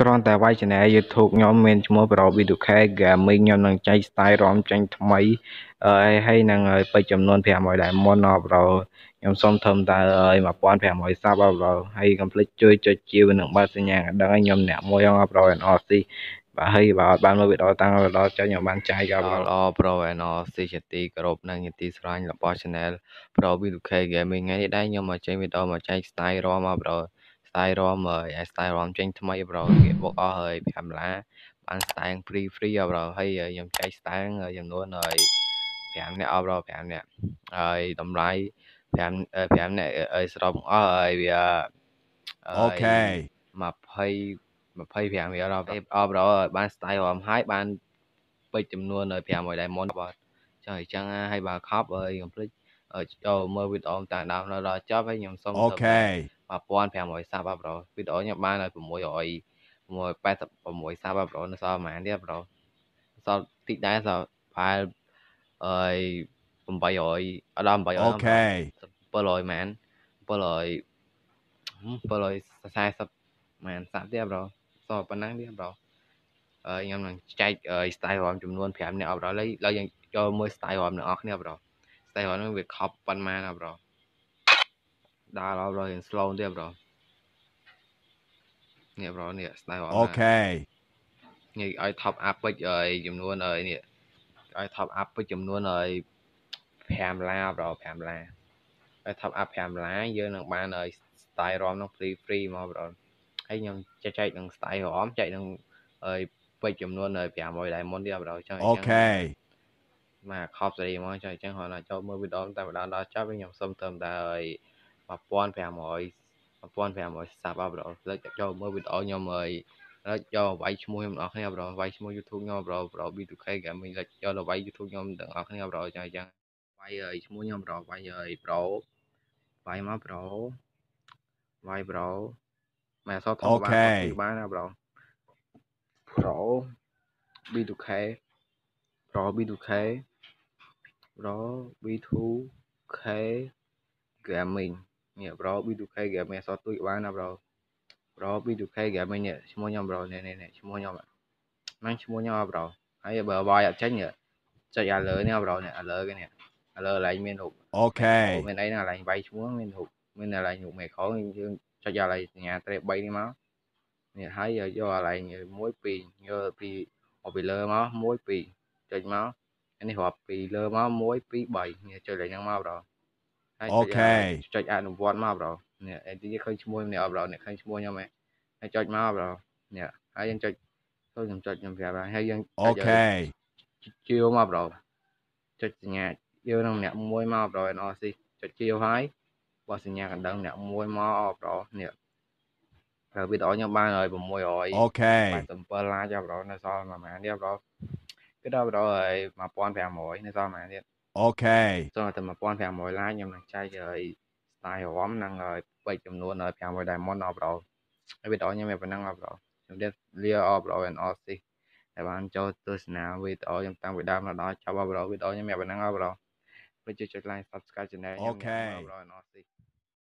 គ្រាន់តែវាយ Channel YouTube ខ្ញុំមានឈ្មោះ Pro2K Gaming ខ្ញុំនឹងចែក style ROM ចេញថ្មីហើយហើយនឹងពេជ្រចំនួន500 Diamond អបប្រូខ្ញុំសូមធំតែ1500 sub អបប្រូហើយកុំភ្លេចជួយចុចជាវនិងបើកសញ្ញាកណ្ដឹងឲ្យខ្ញុំអ្នកមួយអបប្រូ NRC បាទហើយបើអត់បានមើលវីដេអូតាំងពីដល់ចុចខ្ញុំបានចែកអបប្រូល្អ Pro NRC ជាទីគោរពនិងជាទីស្រឡាញ់របស់ Channel Pro2K Gaming ថ្ងៃនេះដែរខ្ញុំមកចេញវីដេអូមកចែក style ROM អប ប្រូ style ROM ហើយ style ROM ចេញថ្មីប្រូគេបុកអស់ហើយ5ឡាបាន style free free អប្រូហើយខ្ញុំចែក style ចំនួនហើយ5នាក់អប្រូ5នាក់ហើយតម្លៃ5 5នាក់ឲ្យសរុបអស់ហើយវាអូខេ20 25រៀលអបរបាន style រំហើយបានពេជ្រចំនួន500 diamond បាទចឹងអញ្ចឹងហើយបើខប់ហើយកុំភ្លេចចូលមើលវីដេអូតាមដើមដល់ចប់ហើយខ្ញុំសូមអូខេ 1500សាប់បាទប្រូវីដេអូខ្ញុំបានឲ្យ600 686សាប់បាទប្រូនៅសល់ប្រហែលទៀតប្រូសល់តិចដែរសល់ផែលអើយ800អត់ដល់800អូខេ700ម៉ាន700 740ម៉ានសាប់ទៀតប្រូសល់ប៉ុណ្ណឹងទៀតប្រូហើយខ្ញុំនឹងចែក style រំចំនួន5នាក់អបប្រូឥឡូវយើងចូលមើល style រំទាំងអស់គ្នាប្រូ style រំហ្នឹងវាខប់ប៉ុន្មានអបប្រូ ដើរអបប្រូរៀង slow ទៀតប្រូនេះប្រូនេះ style អូខេនេះឲ្យ top up ពេចឲ្យចំនួនឲ្យនេះឲ្យ top up ពេចចំនួនឲ្យ5ឡាប្រូ5ឡាឲ្យ top up 5ឡាយើងនឹងបានឲ្យ style ROM នឹង free free មកប្រូហើយខ្ញុំចែកចែកនឹង style ROM ចែកនឹងហើយពេជ្រចំនួន500 diamond ទៀតបងចង់អូខេមកខប់សេរីមកចង់អញ្ចឹងគាត់ចូលមើលវីដេអូតែម្ដងដល់ចប់ខ្ញុំសុំទៅតែឲ្យ 1500 1500សាប់បងលើកចូលមើលវីដេអូខ្ញុំហើយលើកយកវាយឈ្មោះខ្ញុំទាំងអស់គ្នាបងវាយឈ្មោះ YouTube ខ្ញុំបងបង B2K Gaming លើកយកទៅវាយ YouTube ខ្ញុំទាំងអស់គ្នាបងចង់អញ្ចឹងវាយហើយឈ្មោះខ្ញុំបងវាយហើយ Pro វាយមក Pro វាយ Pro មិនអត់ធម្មតាបានណាបង Pro B2K Pro B2K Pro B2K Gaming នេះ Pro B2K Gaming សតទួយបានណា Pro Pro B2K Gaming នេះឈ្មោះខ្ញុំ Pro នេះនេះឈ្មោះខ្ញុំហ្នឹងឈ្មោះខ្ញុំ Pro ហើយបើវាយអត់ចេញចុចអាលើនេះ Pro នេះអាលើគេនេះអាលើកន្លែងមានរូបអូខេមានអីហ្នឹងកន្លែងវាយឈ្មោះមានរូបមានកន្លែងរូបមេខោយើងចុចអាឡៃសញ្ញាត្រេ3នេះមកនេះហើយយក អាឡៃ1 2យកពីអពីលើមក1 2ចុចមកនេះរាប់ពីលើមក1 2 3នេះចុចលេខហ្នឹងមកបងហើយអូខេចុចអនុវត្តមកបងនេះអីទីឃើញឈ្មោះនេះអបបងនេះឃើញឈ្មោះខ្ញុំហ៎ហើយចុចមកបងនេះហើយយើងចុចចូលខ្ញុំចុចខ្ញុំប្រាប់ហើយយើងអូខេជាវមកបងចុចសញ្ញាយើងនឹងម្នាក់មួយមកបង NRC ចុចជាវហើយបោះសញ្ញាកណ្ដឹងម្នាក់មួយមកបងនេះហើយវីដេអូខ្ញុំបានហើយ600អូខេ87ឡាចាប់បងនៅសល់ប្រហែលទៀតបងគឺដល់បងហើយ1500នៅសល់ប្រហែលទៀត អូខេចូលតែ1500ឡាខ្ញុំនឹងចែកឲ្យ style ROM និងឲ្យពេចចំនួនឲ្យ500 diamond អបបងហើយវីដេអូខ្ញុំមានប៉ុណ្ណឹងអបបងខ្ញុំលាលាអបបង NRC ដែលបានចូលទស្សនាវីដេអូខ្ញុំតាំងពីដើមដល់ចប់អបបងវីដេអូខ្ញុំមានប៉ុណ្ណឹងអបបង please ចុច like subscribe channel ខ្ញុំអូខេអបបង NRC